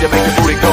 to make the booty go.